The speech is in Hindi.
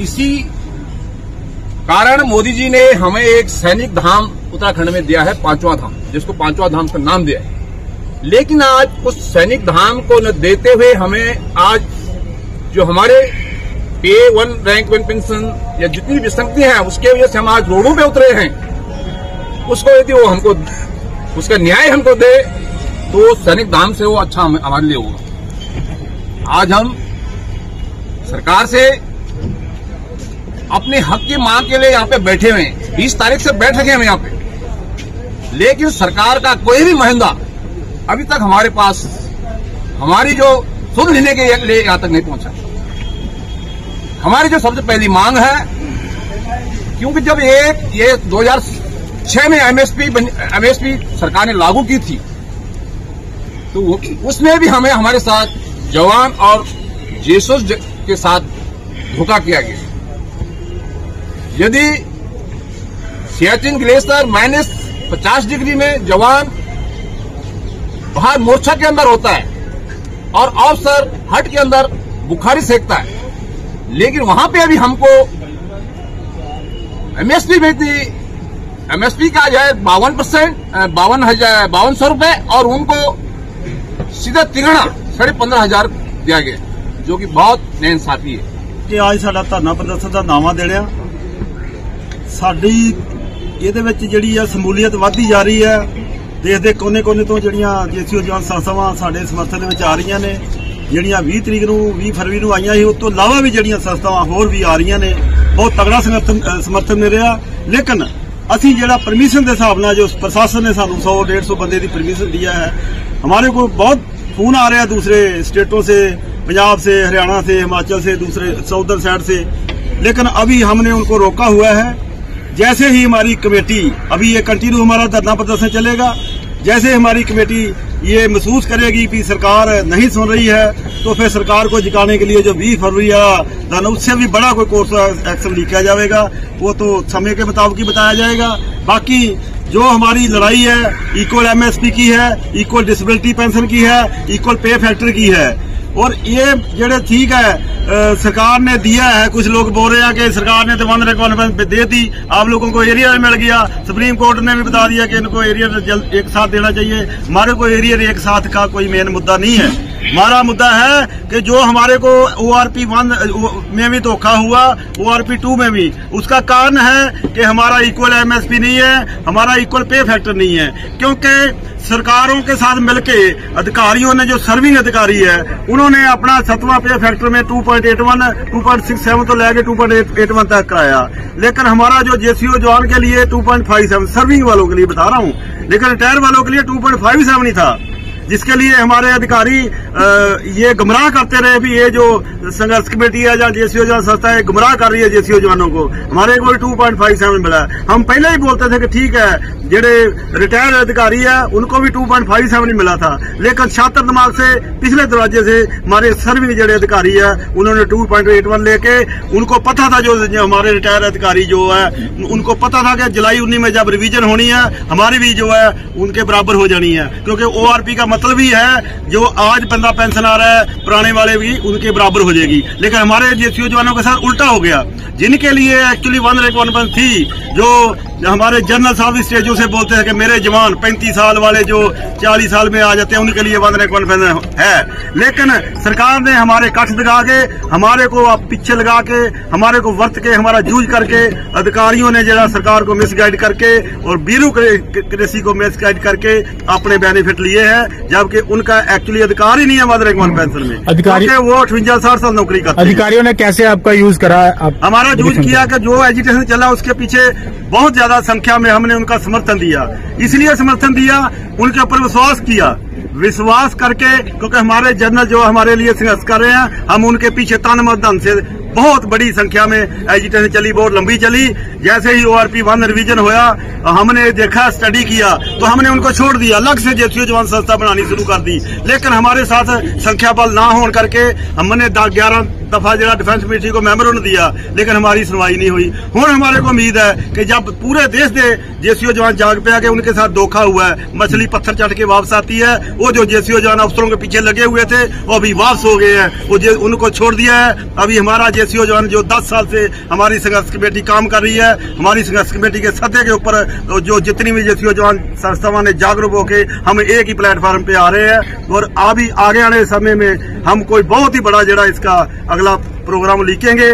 इसी कारण मोदी जी ने हमें एक सैनिक धाम उत्तराखंड में दिया है, पांचवा धाम, जिसको पांचवा धाम का नाम दिया है। लेकिन आज उस सैनिक धाम को न देते हुए हमें आज जो हमारे पे वन रैंक वन पेंशन या जितनी भी संगति हैं, उसके वजह से हम आज रोडों पे उतरे हैं। उसको यदि वो हमको, उसका न्याय हमको दे तो सैनिक धाम से वो अच्छा हम- हमारे लिए होगा। आज हम सरकार से अपने हक की मांग के लिए यहाँ पे बैठे हुए हैं। बीस तारीख से बैठ रखे हम यहाँ पे। लेकिन सरकार का कोई भी महिंदा अभी तक हमारे पास हमारी जो सुन लेने के लिए यहाँ तक नहीं पहुँचा। हमारी जो सबसे पहली मांग है, क्योंकि जब एक ये 2006 में एमएसपी एमएसपी सरकार ने लागू की थी तो उसमें भी हमें, हमारे साथ जवान और जेसोस के साथ धोखा किया गया। यदि सियाचिन ग्लेशियर माइनस पचास डिग्री में जवान बाहर मोर्चा के अंदर होता है और अफसर हट के अंदर बुखारी सेकता है, लेकिन वहाँ पे अभी हमको एमएसपी भी थी एमएसपी का जो है बावन परसेंट बावन हज़ार, बावन सौ रुपये और उनको सीधा तिगणा साढ़े पंद्रह हज़ार दिया गया, जो कि बहुत नैनसाफी है। कि आज साडा धरना प्रदर्शन का नावा दे ਸਾਡੀ ਇਹਦੇ ਵਿੱਚ ਜਿਹੜੀ ਆ ਸਮੂਲੀਅਤ ਵਧਦੀ ਜਾ ਰਹੀ ਹੈ ਦੇਸ਼ ਦੇ ਕੋਨੇ-ਕੋਨੇ ਤੋਂ ਜਿਹੜੀਆਂ ਜੀਸੀਓ ਜਵਾਨ ਸੰਸਥਾਵਾਂ ਸਾਡੇ ਸਮਰਥਨ ਦੇ ਵਿੱਚ ਆ ਰਹੀਆਂ ਨੇ ਜਿਹੜੀਆਂ 20 ਤਰੀਕ ਨੂੰ 20 ਫਰਵਰੀ ਨੂੰ ਆਈਆਂ ਸੀ ਉਸ ਤੋਂ ਇਲਾਵਾ ਵੀ ਜਿਹੜੀਆਂ ਸੰਸਥਾਵਾਂ ਹੋਰ ਵੀ ਆ ਰਹੀਆਂ ਨੇ ਬਹੁਤ ਤਗੜਾ ਸਮਰਥਨ ਅ, ਸਮਰਥਨ ਮਿਲ ਰਿਹਾ ਲੇਕਿਨ ਅਸੀਂ ਜਿਹੜਾ ਪਰਮਿਸ਼ਨ ਦੇ ਹਿਸਾਬ ਨਾਲ ਜੋ ਪ੍ਰਸ਼ਾਸਨ ਨੇ ਸਾਨੂੰ 100 150 ਬੰਦੇ ਦੀ परमिशन दिया है हमारे को बहुत फोन आ रहे हैं दूसरे स्टेटों से पंजाब से हरियाणा से हिमाचल से दूसरे साउदर्न साइड से लेकिन अभी हमने उनको रोका हुआ है जैसे ही हमारी कमेटी, अभी ये कंटिन्यू हमारा धरना प्रदर्शन चलेगा, जैसे हमारी कमेटी ये महसूस करेगी कि सरकार नहीं सुन रही है तो फिर सरकार को जिकाने के लिए जो 20 फरवरी धन उससे भी बड़ा कोई कोर्स एक्शन लिया जाएगा। वो तो समय के मुताबिक ही बताया जाएगा। बाकी जो हमारी लड़ाई है इक्वल एमएसपी की है इक्वल डिसेबिलिटी पेंशन की है इक्वल पे फैक्टर की है और ये जेड़े ठीक है आ, सरकार ने दिया है कुछ लोग बोल रहे हैं कि सरकार ने तो वन रिक्वायरमेंट दे दी आप लोगों को एरिया मिल गया सुप्रीम कोर्ट ने भी बता दिया कि इनको एरिया जल्द एक साथ देना चाहिए हमारे को एरिया एक साथ का कोई मेन मुद्दा नहीं है। हमारा मुद्दा है कि जो हमारे को ओ आर पी वन में भी धोखा हुआ ओ आर पी टू में भी, उसका कारण है कि हमारा इक्वल एमएसपी नहीं है, हमारा इक्वल पे फैक्टर नहीं है। क्योंकि सरकारों के साथ मिलके अधिकारियों ने जो सर्विंग अधिकारी है, उन्होंने अपना सतवा पे फैक्टर में 2.81 2.67 तो लेके 2.81 तक कराया। लेकिन हमारा जो जेसीओ जवान के लिए 2.57 सर्विंग वालों के लिए बता रहा हूँ, लेकिन रिटायर वालों के लिए 2.57 ही था। जिसके लिए हमारे अधिकारी ये गुमराह करते रहे भी ये जो संघर्ष कमेटी है या जेसीओ जवान संस्था है गुमराह कर रही है जेसीओ जवानों को। हमारे को टू पॉइंट फाइव सेवन मिला है। हम पहले ही बोलते थे कि ठीक है जेडे रिटायर्ड अधिकारी है उनको भी टू पॉइंट फाइव सेवन मिला था। लेकिन छात्र दिमाग से पिछले दरवाजे से हमारे सर्विंग जेडे अधिकारी है उन्होंने टू पॉइंट एट वन लेके उनको पता था जो, हमारे रिटायर्ड अधिकारी जो है उनको पता था कि जुलाई उन्नीस में जब रिविजन होनी है हमारी भी जो है उनके बराबर हो जानी है। क्योंकि ओआरपी का मतलब ही है, जो आज बंदा पेंशन आ रहा है, पुराने वाले भी उनके बराबर हो जाएगी। लेकिन हमारे जेसीओ जवानों के साथ उल्टा हो गया। जिनके लिए एक्चुअली वन रेक वन थी जो हमारे जनरल साहब स्टेजों से बोलते हैं कि मेरे जवान पैंतीस साल वाले जो चालीस साल में आ जाते हैं उनके लिए वन रिक्वायरमेंट है। लेकिन सरकार ने हमारे कठ दिखा के हमारे को अब पीछे लगा के हमारे को वर्त के हमारा जूझ करके अधिकारियों ने जरा सरकार को मिसगाइड करके और ब्यूरोक्रेसी को मिसगाइड करके अपने बेनिफिट लिए है जबकि उनका एक्चुअली अधिकार ही नहीं है रिक्वायरमेंट पेंशन में। अधिकारी- वो अठवंजा साठ साल नौकरी करते अधिकारियों ने कैसे आपका यूज़ करा? आप हमारा यूज़ किया कि जो एजुटेशन चला उसके पीछे बहुत ज़्यादा संख्या में हमने उनका समर्थन दिया। इसलिए समर्थन दिया, उनके ऊपर विश्वास किया। विश्वास करके, क्योंकि हमारे जनरल जो हमारे लिए संघर्ष कर रहे हैं, हम उनके पीछे तन मन धन से बहुत बड़ी संख्या में एजुटेशन चली, बहुत लंबी चली। जैसे ही ओआरपी वन रिवीजन होया, हमने देखा स्टडी किया तो हमने उनको छोड़ दिया। अलग से जेसीओ जवान संस्था बनानी शुरू कर दी। लेकिन हमारे साथ संख्या बल ना होने करके हमने ग्यारह दफ़ा जरा डिफेंस मिनिस्ट्री को मेमोरन दिया, लेकिन हमारी सुनवाई नहीं हुई। हूँ हमारे को उम्मीद है कि जब पूरे देश के जेसीओ जवान जाग पे आके उनके साथ धोखा हुआ है। मछली पत्थर चढ़ के वापस आती है। वो जो जेसीओ जवान अफसरों के पीछे लगे हुए थे, वो अभी वापस हो गए हैं। वो उनको छोड़ दिया है। अभी हमारा जेसीओ जवान जो 10 साल से हमारी संघर्ष कमेटी काम कर रही है, हमारी संघर्ष कमेटी के सत्य के ऊपर जो जितनी भी जेसीओ जवान, संस्थावान ने जागरूक होकर हम एक ही प्लेटफॉर्म पे आ रहे हैं और अभी आगे आने समय में हम कोई बहुत ही बड़ा जरा इसका अगला प्रोग्राम लिखेंगे।